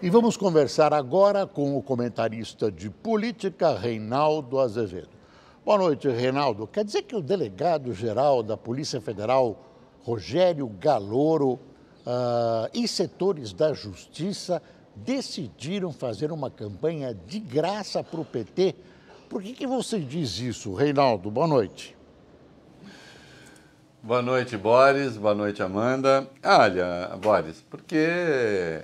E vamos conversar agora com o comentarista de política, Reinaldo Azevedo. Boa noite, Reinaldo. Quer dizer que o delegado-geral da Polícia Federal, Rogério Galoro, uh, e setores da Justiça decidiram fazer uma campanha de graça para o PT. Por que, que você diz isso, Reinaldo? Boa noite. Boa noite, Boris. Boa noite, Amanda. Olha, Boris, porque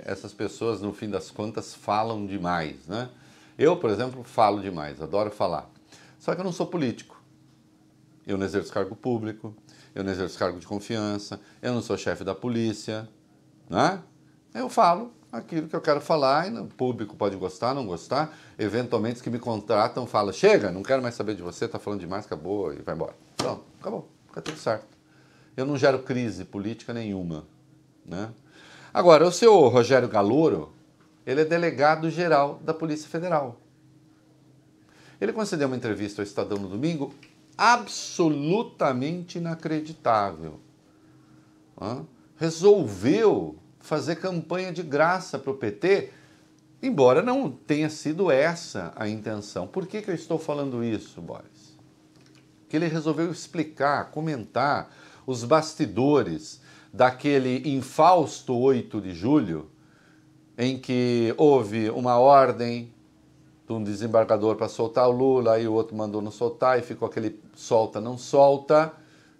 essas pessoas, no fim das contas, falam demais, né? Eu, por exemplo, falo demais, adoro falar. Só que eu não sou político. Eu não exerço cargo público, eu não exerço cargo de confiança, eu não sou chefe da polícia, né? Eu falo aquilo que eu quero falar e o público pode gostar, não gostar. Eventualmente, os que me contratam falam: chega, não quero mais saber de você, tá falando demais, acabou e vai embora. Pronto, acabou, fica tudo certo. Eu não gero crise política nenhuma, né? Agora, o seu Rogério Galouro, ele é delegado geral da Polícia Federal. Ele concedeu uma entrevista ao Estadão no domingo absolutamente inacreditável. Resolveu fazer campanha de graça para o PT, embora não tenha sido essa a intenção. Por que, que eu estou falando isso, Boris? Que ele resolveu explicar, comentar os bastidores daquele infausto 8 de julho, em que houve uma ordem de um desembargador para soltar o Lula, aí o outro mandou não soltar e ficou aquele solta, não solta.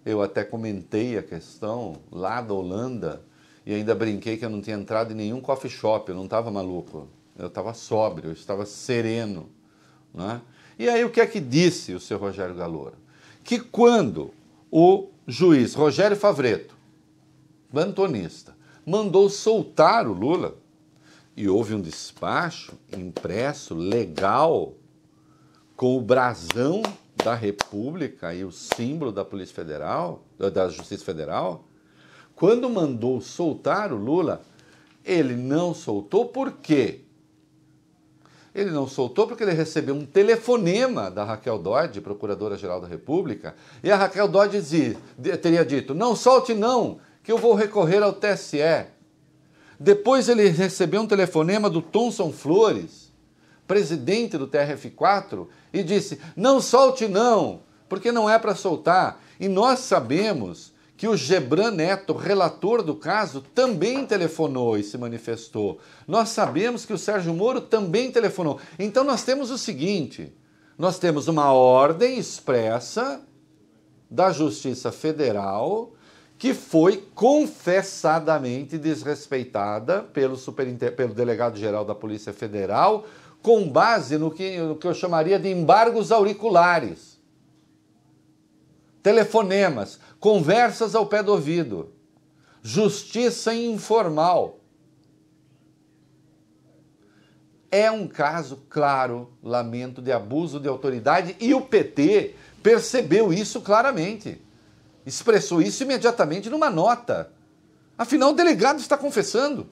Eu até comentei a questão lá da Holanda e ainda brinquei que eu não tinha entrado em nenhum coffee shop, eu não estava maluco, eu estava sóbrio, eu estava sereno. Né? E aí o que é que disse o seu Rogério Galouro? Que quando o juiz Rogério Favreto, bantonista, mandou soltar o Lula, e houve um despacho impresso, legal, com o brasão da República e o símbolo da Polícia Federal, da Justiça Federal, quando mandou soltar o Lula, ele não soltou por quê? Ele não soltou porque ele recebeu um telefonema da Raquel Dodge, Procuradora-Geral da República, e a Raquel Dodge teria dito: não solte não, que eu vou recorrer ao TSE. Depois ele recebeu um telefonema do Thomson Flores, presidente do TRF4, e disse: não solte não, porque não é para soltar. E nós sabemos que o Gebran Neto, relator do caso, também telefonou e se manifestou. Nós sabemos que o Sérgio Moro também telefonou. Então nós temos o seguinte: nós temos uma ordem expressa da Justiça Federal que foi confessadamente desrespeitada pelo, pelo delegado-geral da Polícia Federal, com base no que, no que eu chamaria de embargos auriculares. Telefonemas, conversas ao pé do ouvido, justiça informal. É um caso claro, lamento, de abuso de autoridade e o PT percebeu isso claramente expressou isso imediatamente numa nota. Afinal, o delegado está confessando.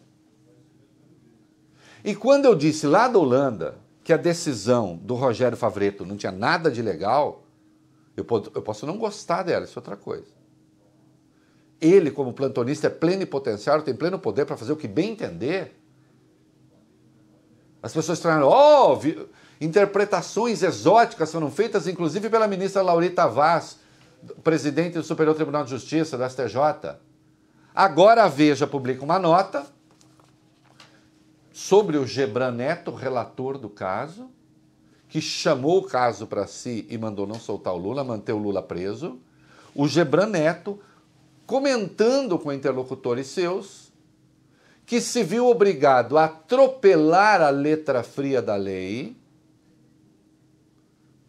E quando eu disse lá da Holanda que a decisão do Rogério Favreto não tinha nada de legal, eu posso não gostar dela, isso é outra coisa. Ele, como plantonista, é plenipotenciário, tem pleno poder para fazer o que bem entender. As pessoas estranham, oh, interpretações exóticas foram feitas, inclusive pela ministra Laurita Vaz, presidente do Superior Tribunal de Justiça, do STJ. Agora a Veja publica uma nota sobre o Gebran Neto, relator do caso, que chamou o caso para si e mandou não soltar o Lula, manter o Lula preso. O Gebran Neto comentando com interlocutores seus que se viu obrigado a atropelar a letra fria da lei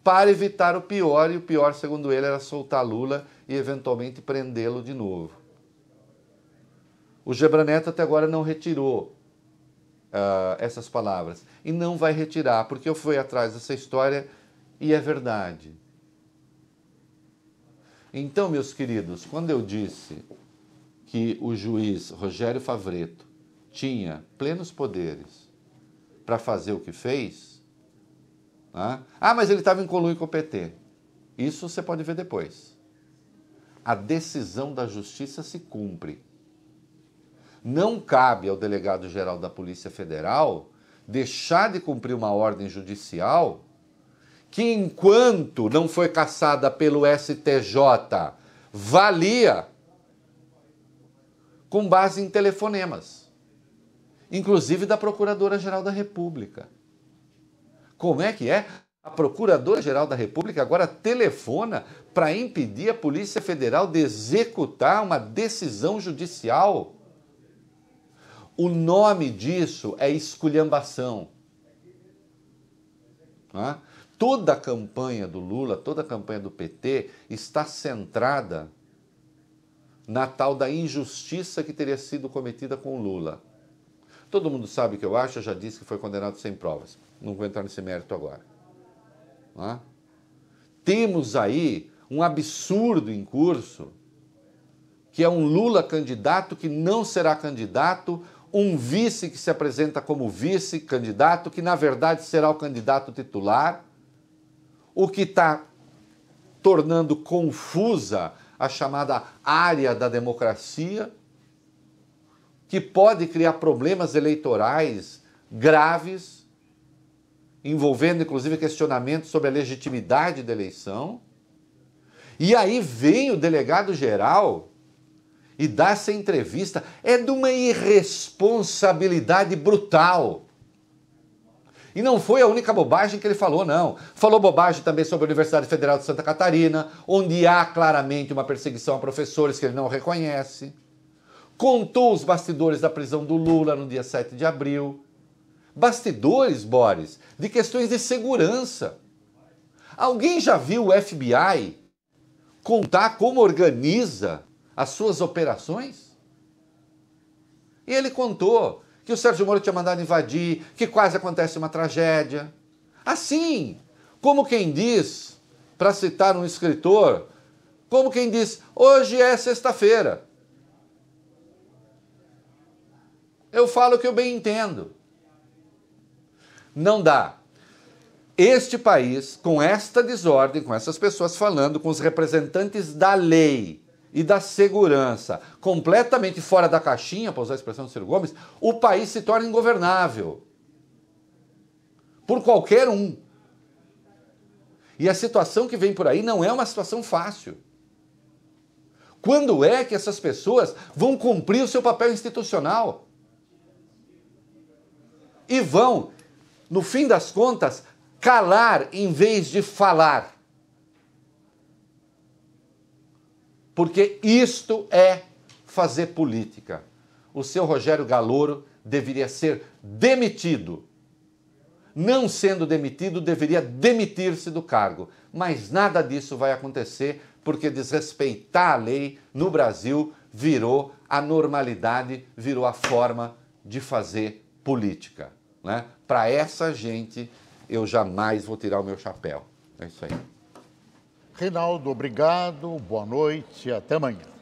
para evitar o pior, e o pior, segundo ele, era soltar Lula e eventualmente prendê-lo de novo. O Gebraneto até agora não retirou uh, essas palavras e não vai retirar, porque eu fui atrás dessa história e é verdade. Então, meus queridos, quando eu disse que o juiz Rogério Favreto tinha plenos poderes para fazer o que fez, ah, mas ele estava em coluna com o PT. Isso você pode ver depois. A decisão da justiça se cumpre. Não cabe ao delegado-geral da Polícia Federal deixar de cumprir uma ordem judicial que, enquanto não foi caçada pelo STJ, valia com base em telefonemas, inclusive da Procuradora-Geral da República. Como é que é? A Procuradora-Geral da República agora telefona para impedir a Polícia Federal de executar uma decisão judicial. O nome disso é esculhambação. Toda a campanha do Lula, toda a campanha do PT está centrada na tal da injustiça que teria sido cometida com o Lula. Todo mundo sabe o que eu acho, eu já disse que foi condenado sem provas. Não vou entrar nesse mérito agora. É? Temos aí um absurdo em curso, que é um Lula candidato que não será candidato, um vice que se apresenta como vice-candidato, que na verdade será o candidato titular, o que está tornando confusa a chamada área da democracia, que pode criar problemas eleitorais graves envolvendo inclusive questionamentos sobre a legitimidade da eleição. E aí vem o delegado geral e dá essa entrevista. É de uma irresponsabilidade brutal. E não foi a única bobagem que ele falou, não. Falou bobagem também sobre a Universidade Federal de Santa Catarina, onde há claramente uma perseguição a professores que ele não reconhece. Contou os bastidores da prisão do Lula no dia 7 de abril bastidores, Boris, de questões de segurança. Alguém já viu o FBI contar como organiza as suas operações? E ele contou que o Sérgio Moro tinha mandado invadir, que quase acontece uma tragédia. Assim, como quem diz, para citar um escritor, como quem diz, hoje é sexta-feira. Eu falo o que eu bem entendo. Não dá. Este país, com esta desordem, com essas pessoas falando, com os representantes da lei e da segurança, completamente fora da caixinha, para usar a expressão do Ciro Gomes, o país se torna ingovernável. Por qualquer um. E a situação que vem por aí não é uma situação fácil. Quando é que essas pessoas vão cumprir o seu papel institucional? E vão no fim das contas, calar em vez de falar. Porque isto é fazer política. O seu Rogério Galouro deveria ser demitido. Não sendo demitido, deveria demitir-se do cargo. Mas nada disso vai acontecer porque desrespeitar a lei no Brasil virou a normalidade, virou a forma de fazer política. Né? Para essa gente, eu jamais vou tirar o meu chapéu. É isso aí. Reinaldo, obrigado, boa noite, até amanhã.